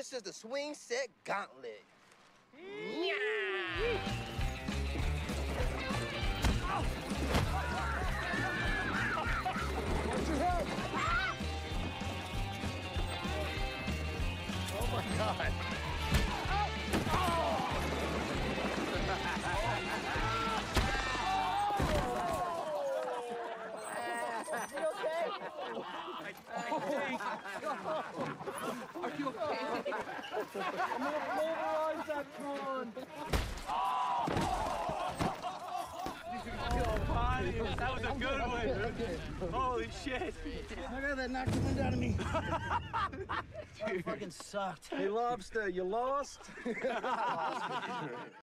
This is the swing set gauntlet. Oh my god. That was a good one. Holy shit. I got that knocked the wind out of me. Fucking sucked. Hey, Lobster, you lost?